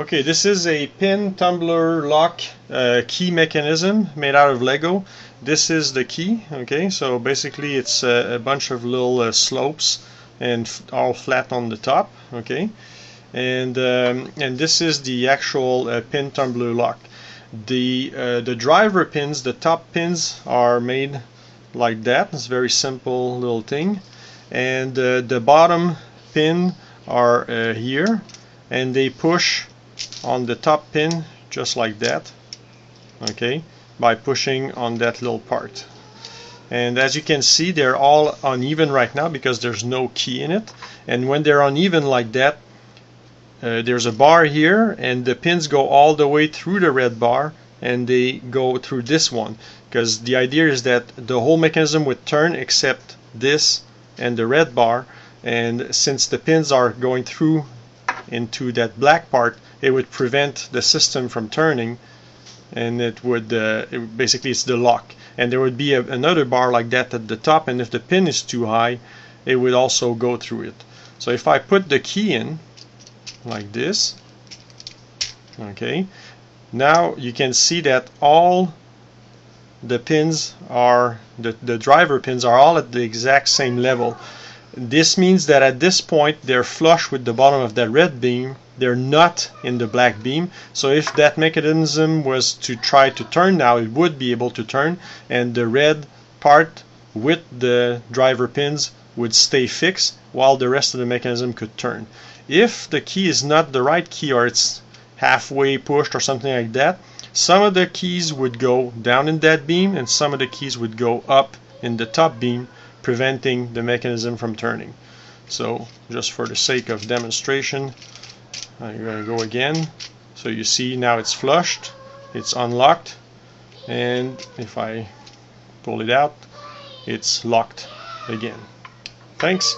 Okay, this is a pin tumbler lock uh, key mechanism made out of Lego. This is the key, okay, so basically it's a, bunch of little uh, slopes and all flat on the top, okay, and um, and this is the actual uh, pin tumbler lock. The uh, the driver pins, the top pins are made like that. It's a very simple little thing, and uh, the bottom pin are here, and they push on the top pin just like that okay by pushing on that little part. And as you can see they're all uneven right now because there's no key in it. And when they're uneven like that uh, there's a bar here and the pins go all the way through the red bar and they go through this one. Because the idea is that the whole mechanism would turn except this and the red bar. And since the pins are going through into that black part it would prevent the system from turning and it would uh, it, basically it's the lock. And there would be a, another bar like that at the top and if the pin is too high it would also go through it. So if I put the key in like this okay now you can see that all the pins are the, the driver pins are all at the exact same level this means that at this point they're flush with the bottom of that red beam. They're not in the black beam. So if that mechanism was to try to turn now it would be able to turn and the red part with the driver pins would stay fixed while the rest of the mechanism could turn. If the key is not the right key or it's halfway pushed or something like that some of the keys would go down in that beam and some of the keys would go up in the top beam preventing the mechanism from turning. So just for the sake of demonstration I'm going to go again. So you see now it's flushed it's unlocked and if I pull it out it's locked again. Thanks